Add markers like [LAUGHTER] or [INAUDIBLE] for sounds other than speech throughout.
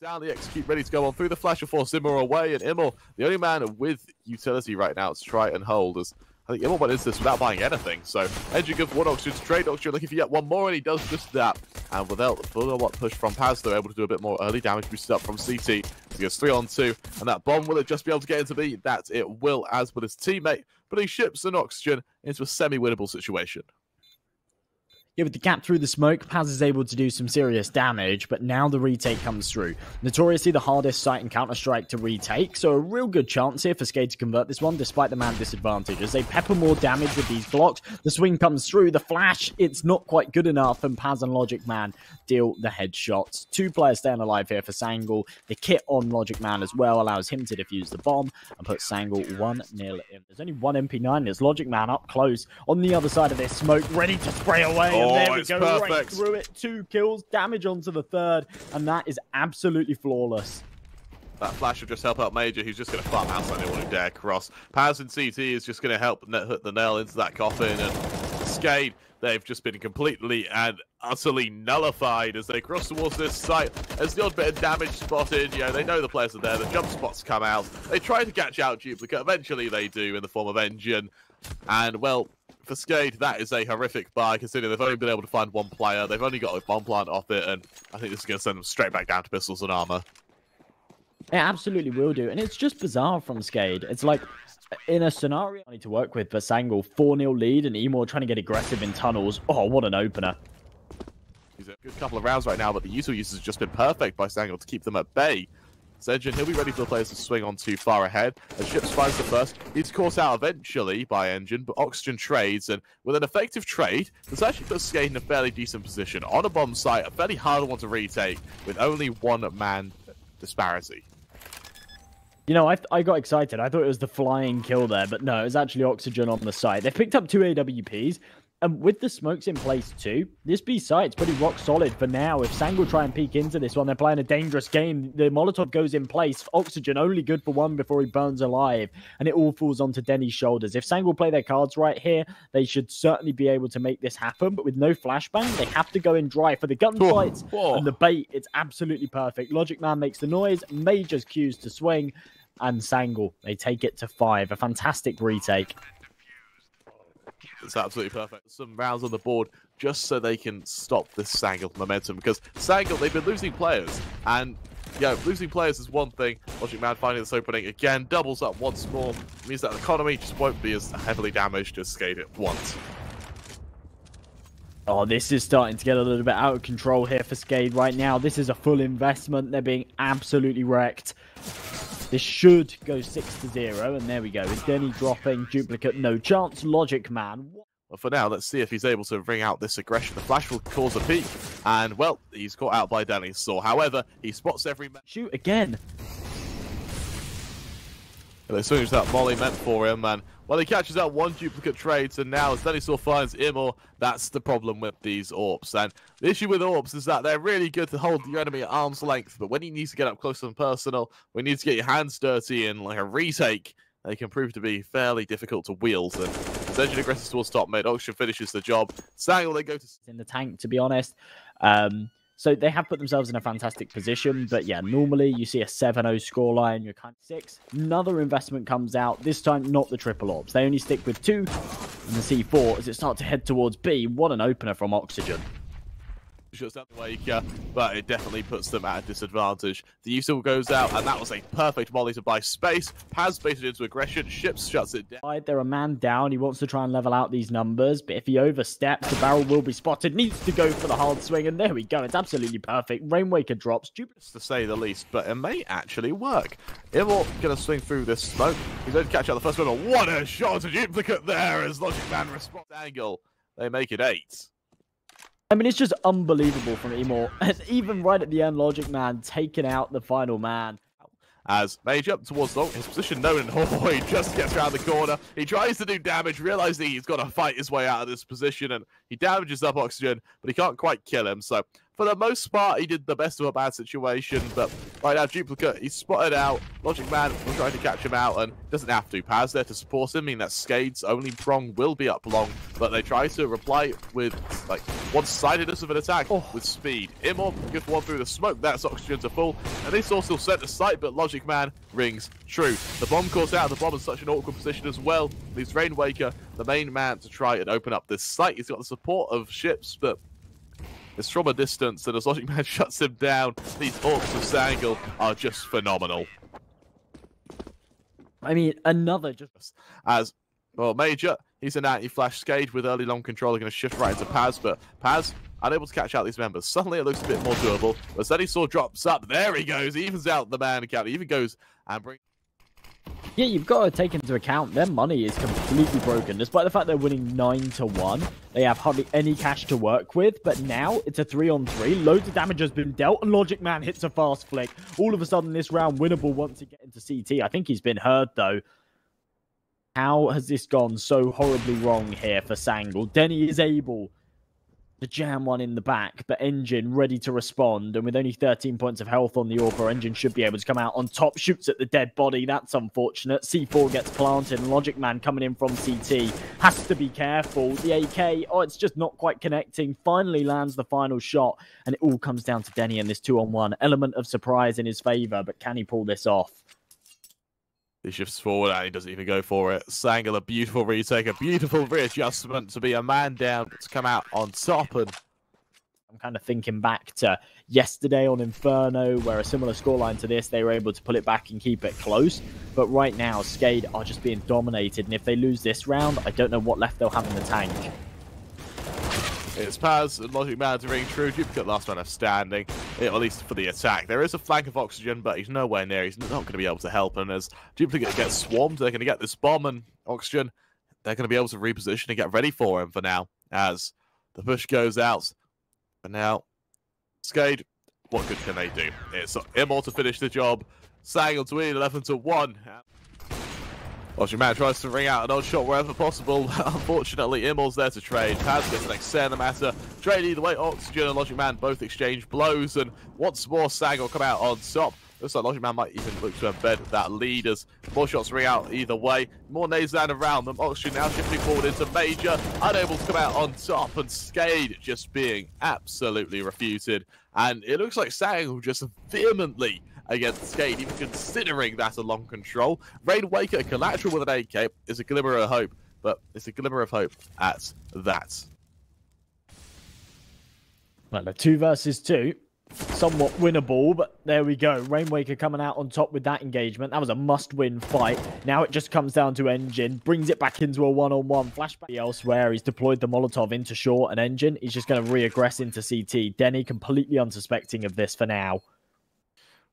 down the execute, ready to go on through the flash of force Immor away, and Immor, the only man with utility right now to try and hold as I think Immor went into this without buying anything. So Edgy gives one oxygen to trade oxygen, looking for yet one more, and he does just that. And without the full what push from Paz, they're able to do a bit more early damage boosted up from CT. He goes three on two, and that bomb will it just be able to get into B? That it will, as with his teammate, but he ships an oxygen into a semi-winnable situation. Yeah, with the gap through the smoke, Paz is able to do some serious damage, but now the retake comes through. Notoriously the hardest site in Counter-Strike to retake, so a real good chance here for Skade to convert this one, despite the man disadvantage. As they pepper more damage with these blocks, the swing comes through, the flash, it's not quite good enough, and Paz and Logic Man deal the headshots. Two players staying alive here for Sangal. The kit on Logic Man as well allows him to defuse the bomb and put Sangal 1-0 in. There's only one MP9, there's Logic Man up close on the other side of this smoke, ready to spray away. Oh. Oh, there we go, perfect. right through it. Two kills, damage onto the third, and that is absolutely flawless. That flash will just help out Major, He's just going to farm outside anyone who dare cross. Paz and CT is just going to help hit the nail into that coffin, and Skade, they've just been completely and utterly nullified as they cross towards this site. As the odd bit of damage spotted, you know, they know the players are there, the jump spots come out. They try to catch out Duplicate, eventually they do in the form of Engine. And, well, for Skade, that is a horrific buy, considering they've only been able to find one player. They've only got a bomb plant off it, and I think this is going to send them straight back down to pistols and armor. It absolutely will do, and it's just bizarre from Skade. It's like, in a scenario I need to work with, but Sangal 4-0 lead, and Emor trying to get aggressive in tunnels. Oh, what an opener. He's a good couple of rounds right now, but the usual use has just been perfect by Sangal to keep them at bay. Zedgen, he'll be ready for the players to swing on too far ahead. As Ships finds the first, he's caught out eventually by Engine, but Oxygen trades, and with an effective trade, this actually puts Skade in a fairly decent position. On a bomb site, a fairly hard one to retake, with only one man disparity. You know, I, I got excited. I thought it was the flying kill there, but no, it was actually Oxygen on the site. They've picked up two AWPs. And with the smokes in place too, this B site's pretty rock solid for now. If Sangal try and peek into this one, they're playing a dangerous game. The Molotov goes in place. Oxygen only good for one before he burns alive. And it all falls onto Denny's shoulders. If Sangal play their cards right here, they should certainly be able to make this happen. But with no flashbang, they have to go in dry. For the gunfights and the bait, it's absolutely perfect. Logic Man makes the noise. Major's cues to swing. And Sangal, they take it to five. A fantastic retake. It's absolutely perfect. Some rounds on the board just so they can stop this Sangal momentum because Sangal, they've been losing players and yeah, losing players is one thing. Logic Man finding this opening again doubles up once more. It means that economy just won't be as heavily damaged as Skade at once. Oh, this is starting to get a little bit out of control here for Skade right now. This is a full investment. They're being absolutely wrecked. This should go 6 to 0, and there we go. Is Denny dropping? Duplicate, no chance. Logic Man. Well, for now, let's see if he's able to bring out this aggression. The flash will cause a peak, and, well, he's caught out by Denny Saw. However, he spots every... Shoot again. And as soon as that volley meant for him, and well, he catches out one duplicate trade, so now as Denisor finds Immor, that's the problem with these AWPs. And the issue with AWPs is that they're really good to hold your enemy at arm's length, but when he needs to get up close and personal, when you need to get your hands dirty in like a retake, they can prove to be fairly difficult to wield. And as Engine aggresses towards top mid, Oxygen finishes the job. Sangal, they go to... In the tank, to be honest. Um, so they have put themselves in a fantastic position. But yeah, normally you see a 7-0 scoreline, you're kind of six. Another investment comes out, this time not the triple AWPs. They only stick with two and the C4 as it starts to head towards B. What an opener from Oxygen shuts down the Waker, but it definitely puts them at a disadvantage. The Usil goes out, and that was a perfect volley to buy space. Paz baited into aggression, Ships shuts it down. They're a man down, he wants to try and level out these numbers, but if he oversteps, the barrel will be spotted, needs to go for the hard swing, and there we go, it's absolutely perfect. Rainwaker drops. To say the least, but it may actually work. Immort gonna swing through this smoke. He's going to catch out the first one. What a shot! A duplicate there as Logic Man responds angle. They make it eight. I mean, it's just unbelievable from Emor. [LAUGHS] And even right at the end, Logic Man taking out the final man. As Mage up towards his position known, and [LAUGHS] oh, he just gets around the corner. He tries to do damage, realizing he's got to fight his way out of this position, and he damages up Oxygen, but he can't quite kill him. So for the most part, he did the best of a bad situation. But right now, Duplicate, he's spotted out. Logic Man was trying to catch him out and doesn't have to. Paz there to support him, meaning that Skade's only prong will be up long. But they try to reply with like one-sidedness of an attack oh. with speed. Immortal gets one through the smoke. That's oxygen to full. And they still set the sight, but Logic Man rings true. The bomb calls out. The bomb in such an awkward position as well. Leaves Rainwaker, the main man, to try and open up this site. He's got the support of ships, but it's from a distance, and as Logic Man [LAUGHS] shuts him down, these orcs of Sangle are just phenomenal. I mean, another just as well, Major. He's an anti-flash Skade with early long controller, going to shift right into Paz, but Paz unable to catch out these members. Suddenly it looks a bit more doable. But then saw drops up. There he goes. He evens out the man count. He even goes and brings. Yeah, you've got to take into account their money is completely broken. Despite the fact they're winning 9 to 1, they have hardly any cash to work with. But now it's a 3 on 3. Loads of damage has been dealt, and Logic Man hits a fast flick. All of a sudden, this round winnable once get into CT. I think he's been hurt, though. How has this gone so horribly wrong here for Sangal? Denny is able to jam one in the back, but Engine ready to respond. And with only 13 points of health on the Orca, Engine should be able to come out on top. Shoots at the dead body. That's unfortunate. C4 gets planted. Logic Man coming in from CT has to be careful. The AK, oh, it's just not quite connecting. Finally lands the final shot. And it all comes down to Denny and this two on one. Element of surprise in his favor, but can he pull this off? He shifts forward and he doesn't even go for it. Sangal, a beautiful retake, a beautiful readjustment to be a man down, to come out on top. And I'm kind of thinking back to yesterday on Inferno, where a similar scoreline to this, they were able to pull it back and keep it close. But right now, Skade are just being dominated. And if they lose this round, I don't know what left they'll have in the tank. It's Paz and Logic Man to ring true. Duplicate last man left standing, eh, at least for the attack. There is a flank of Oxygen, but he's nowhere near. He's not going to be able to help. And as Duplicate gets swarmed, they're going to get this bomb and Oxygen. They're going to be able to reposition and get ready for him for now as the push goes out. But now, Skade, what good can they do? It's Immortal to finish the job. Sangal to win 11 to 1. Man tries to ring out an odd shot wherever possible. [LAUGHS] Unfortunately, Immel's there to trade. Paz gets an in the matter. Trade either way, Oxygen and Logic Man both exchange blows, and once more Sag will come out on top. Looks like Logic Man might even look to embed that lead as more shots ring out either way. More nades around them. Oxygen now shifting forward into Major, unable to come out on top, and Skade just being absolutely refuted. And it looks like Sag will just vehemently against Skade, even considering that a long control. Rainwaker collateral with an AK is a glimmer of hope, but it's a glimmer of hope at that. Well, the two versus two, somewhat winnable, but there we go. Rainwaker coming out on top with that engagement. That was a must-win fight. Now it just comes down to Engine, brings it back into a one-on-one. Flashback elsewhere. He's deployed the Molotov into short and Engine. He's just going to re-aggress into CT. Denny completely unsuspecting of this for now.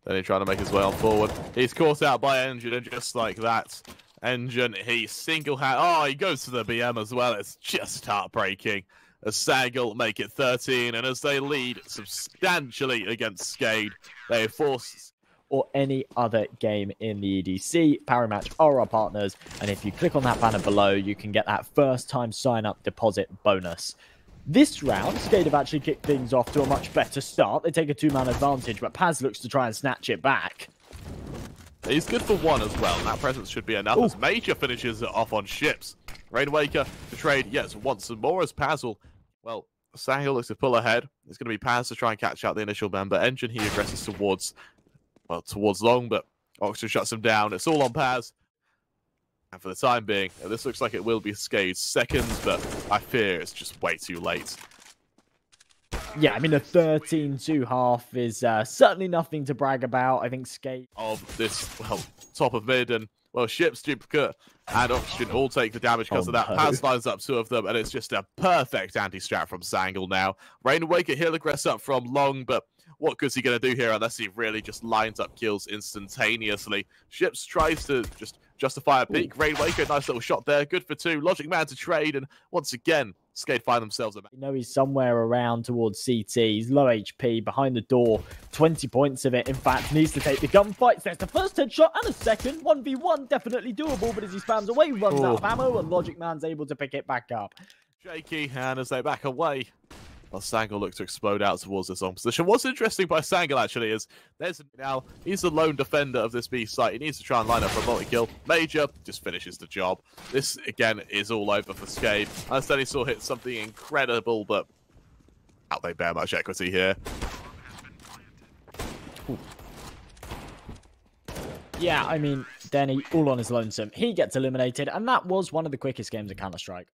Then he's trying to make his way on forward. He's caught out by Engine, and just like that, Engine, he single hand. Oh, he goes to the BM as well. It's just heartbreaking. As Sangal make it 13, and as they lead substantially against Skade, they force or any other game in the EDC. Parimatch are our partners, and if you click on that banner below, you can get that first time sign up deposit bonus. This round, Skade have actually kicked things off to a much better start. They take a two-man advantage, but Paz looks to try and snatch it back. He's good for one as well, that presence should be enough Ooh. as Major finishes it off on ships. Rainwaker to trade, yes, once and more as Pazl. Well, Sahil looks to pull ahead. It's going to be Paz to try and catch out the initial member. Engine, he aggresses towards, well, towards Long, but Oxford shuts him down. It's all on Paz. And for the time being, this looks like it will be Skade's second, but I fear it's just way too late. Yeah, I mean, a 13-2 half is uh, certainly nothing to brag about. I think Skade... Of this, well, top of mid and, well, Ships, Duplicate, and Oxygen all take the damage because oh, of that. No. Paz lines up two of them, and it's just a perfect anti-strat from Sangal now. Rainwaker, he'll aggress up from long, but what good's he going to do here unless he really just lines up kills instantaneously? Ships tries to just justify a peak. Rainwaker, nice little shot there. Good for two. Logic Man to trade, and once again, Skade find themselves. You know he's somewhere around towards CT. He's low HP, behind the door. 20 points of it, in fact, needs to take the gunfights. There's the first headshot and a second. 1v1, definitely doable, but as he spams away, runs out of ammo, and Logic Man's able to pick it back up. Shaky, and as they back away, while Sangal looked to explode out towards this on position. What's interesting by Sangal actually is there's now he's the lone defender of this B site. He needs to try and line up a multi-kill. Major just finishes the job. This again is all over for Skade. I understand he saw hit something incredible, but out they bear much equity here. Yeah, I mean, Denny, all on his lonesome. He gets eliminated, and that was one of the quickest games of Counter Strike.